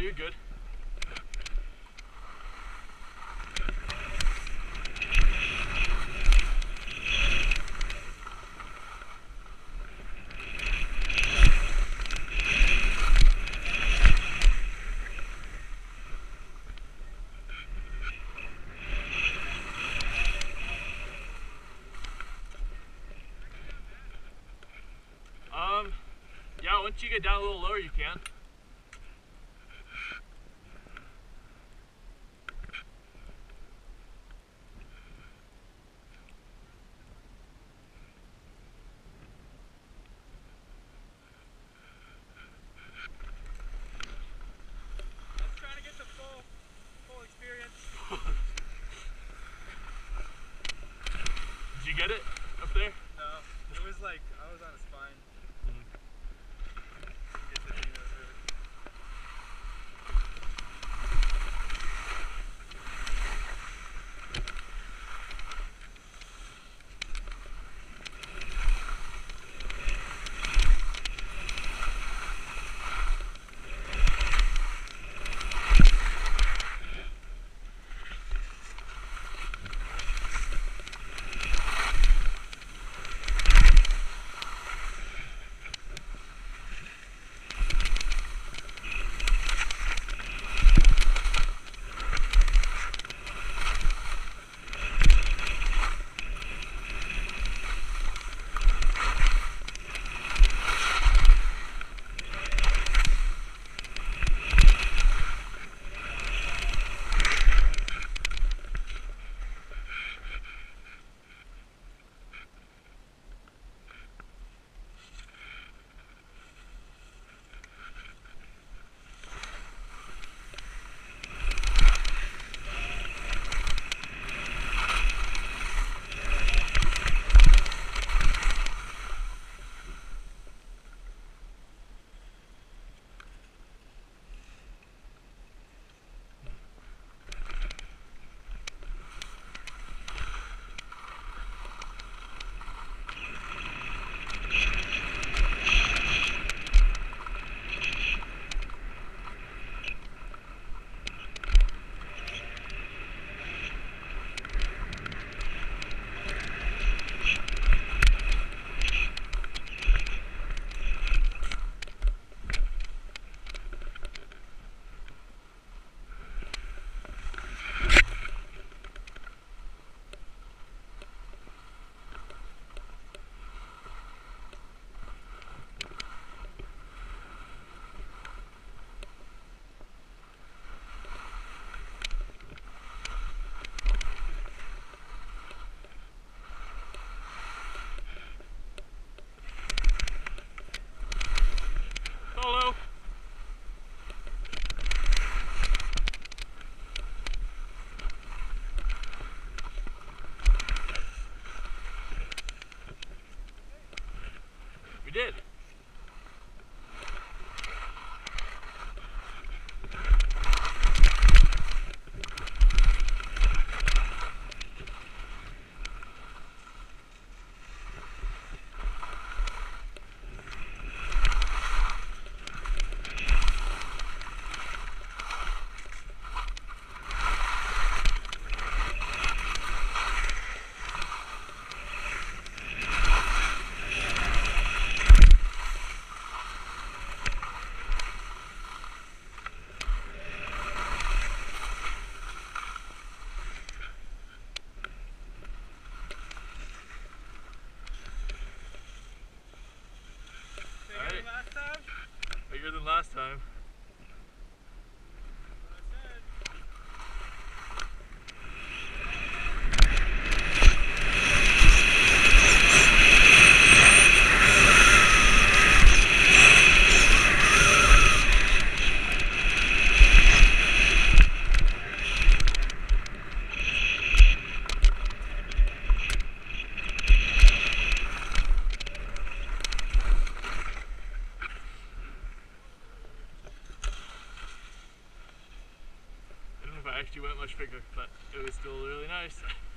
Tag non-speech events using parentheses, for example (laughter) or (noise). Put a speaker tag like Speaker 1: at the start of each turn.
Speaker 1: you're good. Um, yeah, once you get down a little lower, you can.
Speaker 2: Get
Speaker 1: it up there?
Speaker 2: No, it was like I was on a spine. Last time.
Speaker 1: Much bigger, but it was still really nice. (laughs)